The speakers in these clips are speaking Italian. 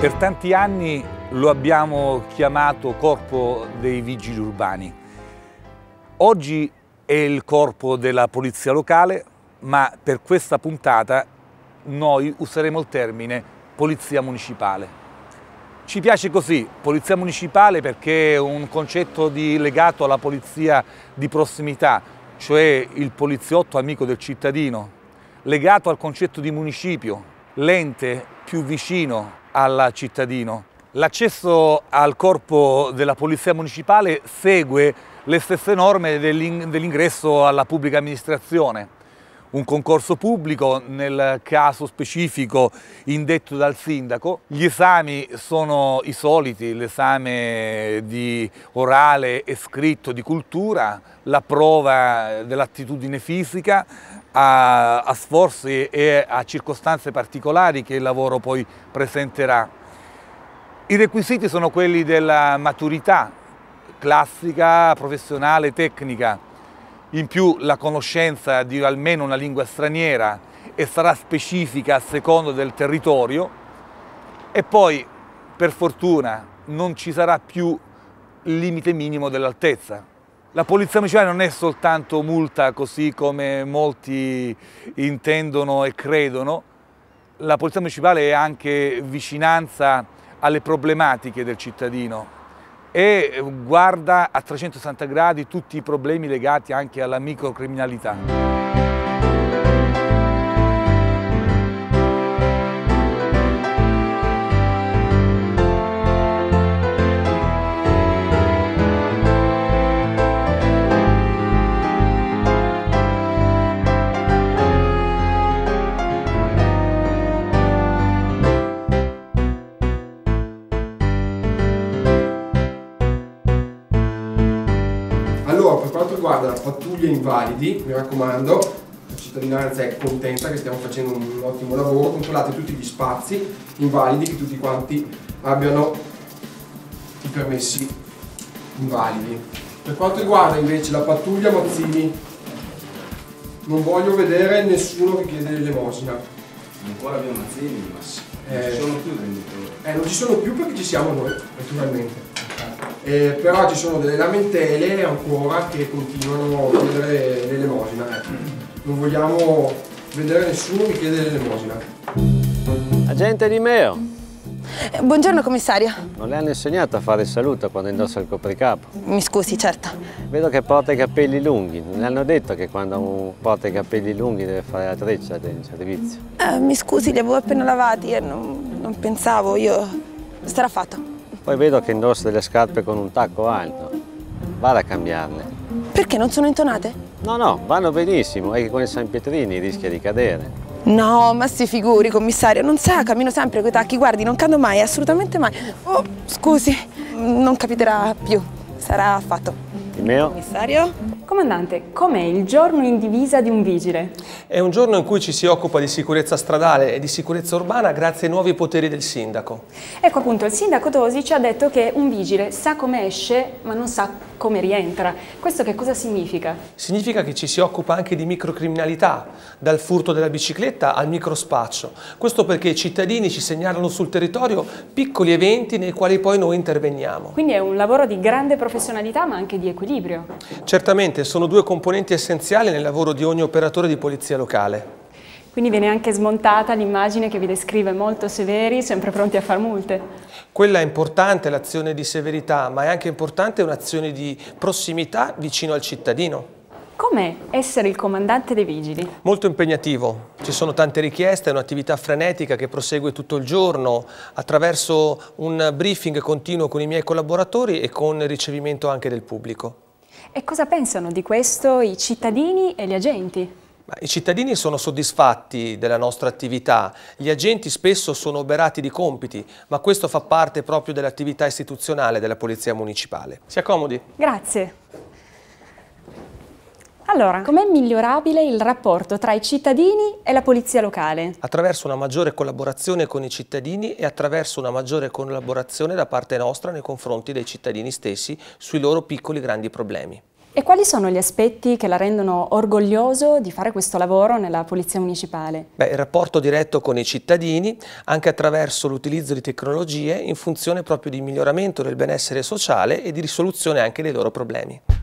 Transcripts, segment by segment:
Per tanti anni lo abbiamo chiamato Corpo dei Vigili Urbani. Oggi è il corpo della Polizia Locale, ma per questa puntata noi useremo il termine Polizia Municipale. Ci piace così, Polizia Municipale, perché è un concetto di, legato alla polizia di prossimità, cioè il poliziotto amico del cittadino, legato al concetto di municipio, l'ente più vicino al cittadino. L'accesso al corpo della Polizia Municipale segue le stesse norme dell'ingresso alla pubblica amministrazione. Un concorso pubblico, nel caso specifico indetto dal sindaco. Gli esami sono i soliti, l'esame di orale e scritto di cultura, la prova dell'attitudine fisica, a, a sforzi e a circostanze particolari che il lavoro poi presenterà. I requisiti sono quelli della maturità classica, professionale, tecnica, in più la conoscenza di almeno una lingua straniera e sarà specifica a secondo del territorio. E poi per fortuna non ci sarà più il limite minimo dell'altezza, la polizia municipale non è soltanto multa così come molti intendono e credono, la polizia municipale è anche vicinanza alle problematiche del cittadino e guarda a 360 gradi tutti i problemi legati anche alla microcriminalità. Riguarda la pattuglia invalidi, mi raccomando, la cittadinanza è contenta che stiamo facendo un ottimo lavoro, controllate tutti gli spazi invalidi, che tutti quanti abbiano i permessi invalidi. Per quanto riguarda invece la pattuglia Mazzini, non voglio vedere nessuno che chiede l'elemosina. Ancora abbiamo Mazzini, ma non eh, ci sono più venditori. Eh, non ci sono più perché ci siamo noi, naturalmente eh, però ci sono delle lamentele ancora che continuano a chiedere l'elemosina. Ecco. Non vogliamo vedere nessuno che chiede l'elemosina. Agente Di Meo. Eh, buongiorno commissario. Non le hanno insegnato a fare il saluto quando indossa il copricapo? Mi scusi, certo. Vedo che porta i capelli lunghi. Non le hanno detto che quando porta i capelli lunghi deve fare la treccia del servizio? Eh, mi scusi, li avevo appena lavati e non, non pensavo. Io... Sarà fatto. Poi vedo che indossa delle scarpe con un tacco alto. Vada a cambiarle. Perché non sono intonate? No, no, vanno benissimo, è che con i San Pietrini rischia di cadere. No, ma si figuri, commissario, non sa, cammino sempre con i tacchi, guardi, non cado mai, assolutamente mai. Oh, scusi, non capiterà più, sarà fatto. Mio? Commissario? Comandante, com'è il giorno in divisa di un vigile? È un giorno in cui ci si occupa di sicurezza stradale e di sicurezza urbana grazie ai nuovi poteri del sindaco. Ecco appunto, il sindaco Tosi ci ha detto che un vigile sa come esce ma non sa come rientra. Questo che cosa significa? Significa che ci si occupa anche di microcriminalità, dal furto della bicicletta al microspaccio. Questo perché i cittadini ci segnalano sul territorio piccoli eventi nei quali poi noi interveniamo. Quindi è un lavoro di grande professionalità ma anche di equilibrio. Certamente sono due componenti essenziali nel lavoro di ogni operatore di polizia locale. Quindi viene anche smontata l'immagine che vi descrive molto severi, sempre pronti a far multe. Quella è importante, l'azione di severità, ma è anche importante un'azione di prossimità vicino al cittadino. Com'è essere il comandante dei vigili? Molto impegnativo, ci sono tante richieste, è un'attività frenetica che prosegue tutto il giorno attraverso un briefing continuo con i miei collaboratori e con il ricevimento anche del pubblico. E cosa pensano di questo i cittadini e gli agenti? I cittadini sono soddisfatti della nostra attività, gli agenti spesso sono oberati di compiti, ma questo fa parte proprio dell'attività istituzionale della Polizia Municipale. Si accomodi. Grazie. Allora, com'è migliorabile il rapporto tra i cittadini e la polizia locale? Attraverso una maggiore collaborazione con i cittadini e attraverso una maggiore collaborazione da parte nostra nei confronti dei cittadini stessi sui loro piccoli grandi problemi. E quali sono gli aspetti che la rendono orgoglioso di fare questo lavoro nella Polizia Municipale? Beh, il rapporto diretto con i cittadini, anche attraverso l'utilizzo di tecnologie in funzione proprio di miglioramento del benessere sociale e di risoluzione anche dei loro problemi.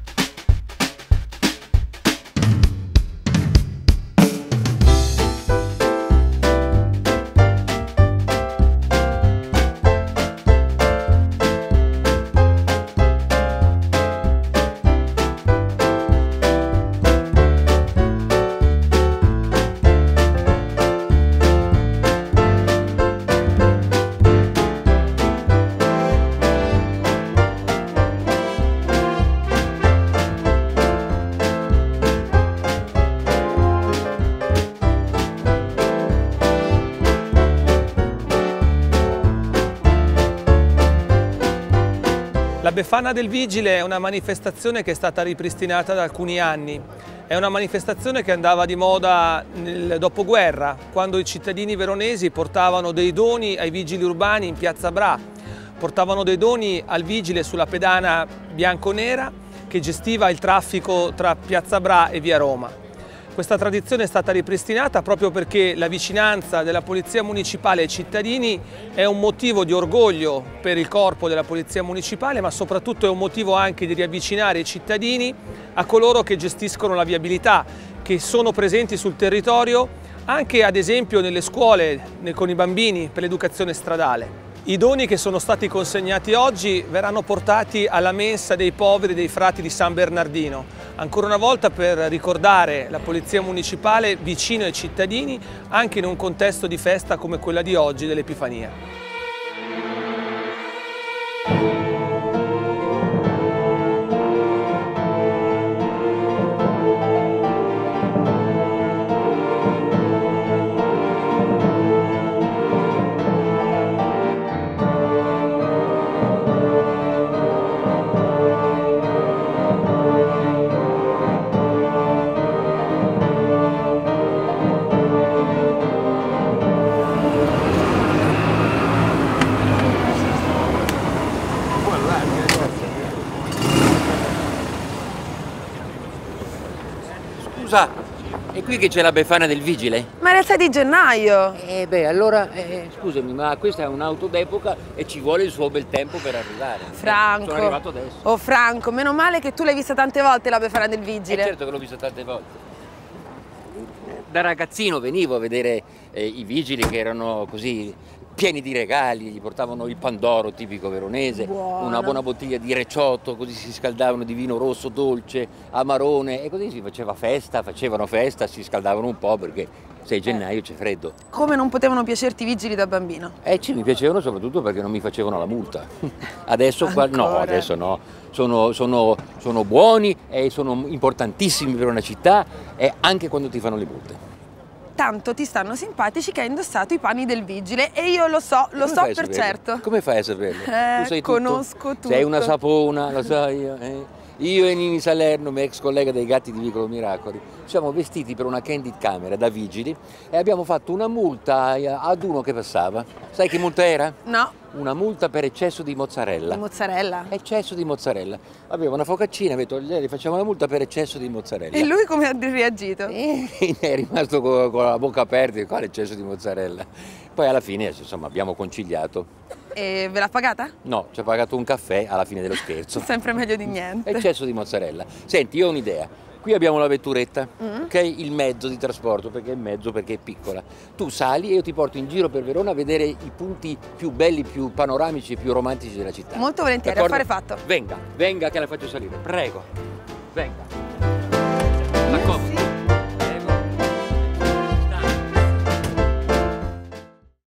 Befana del Vigile è una manifestazione che è stata ripristinata da alcuni anni. È una manifestazione che andava di moda nel dopoguerra, quando i cittadini veronesi portavano dei doni ai vigili urbani in piazza Bra, portavano dei doni al vigile sulla pedana bianco-nera che gestiva il traffico tra piazza Bra e via Roma. Questa tradizione è stata ripristinata proprio perché la vicinanza della Polizia Municipale ai cittadini è un motivo di orgoglio per il corpo della Polizia Municipale, ma soprattutto è un motivo anche di riavvicinare i cittadini a coloro che gestiscono la viabilità, che sono presenti sul territorio anche ad esempio nelle scuole con i bambini per l'educazione stradale. I doni che sono stati consegnati oggi verranno portati alla mensa dei poveri dei frati di San Bernardino, ancora una volta per ricordare la Polizia Municipale vicino ai cittadini anche in un contesto di festa come quella di oggi dell'Epifania. Qui che c'è la Befana del Vigile? Ma era il 6 di gennaio. Eh beh, allora, eh, scusami, ma questa è un'auto d'epoca e ci vuole il suo bel tempo per arrivare. Franco. Sono arrivato adesso. Oh Franco, meno male che tu l'hai vista tante volte la Befana del Eh, Vigile. certo che l'ho vista tante volte. Da ragazzino venivo a vedere eh, i vigili che erano così pieni di regali, gli portavano il pandoro tipico veronese, Buono. una buona bottiglia di reciotto, così si scaldavano di vino rosso dolce, amarone e così si faceva festa, facevano festa, si scaldavano un po' perché 6 gennaio c'è freddo. Come non potevano piacerti i vigili da bambino? Eh, ci mi piacevano soprattutto perché non mi facevano la multa. Adesso qua, no, adesso no. Sono, sono- sono buoni e sono importantissimi per una città e anche quando ti fanno le multe. Tanto ti stanno simpatici che hai indossato i panni del vigile e io lo so, lo so per certo. Come fai a saperlo? Eh, Tu sai tutto? conosco tutto. Sei una sapona, lo sai. eh? Io e Nini Salerno, mia ex collega dei Gatti di Vicolo Miracoli, siamo vestiti per una candid camera da vigili e abbiamo fatto una multa eh, ad uno che passava. Sai che multa era? No, Una multa per eccesso di mozzarella. la mozzarella. Eccesso di mozzarella. Aveva una focaccina, ha detto, gli facciamo la multa per eccesso di mozzarella. E lui come ha reagito? E è rimasto co- con, la bocca aperta, qua l'eccesso di mozzarella. Poi alla fine, insomma, abbiamo conciliato. E ve l'ha pagata? No, ci ha pagato un caffè alla fine dello scherzo. Sempre meglio di niente. Eccesso di mozzarella. Senti, io ho un'idea. Qui abbiamo la vetturetta, Mm. ok? Il mezzo di trasporto, perché è mezzo, perché è piccola. Tu sali e io ti porto in giro per Verona a vedere i punti più belli, più panoramici e più romantici della città. Molto volentieri, affare fatto. Venga, venga che la faccio salire, prego. Venga.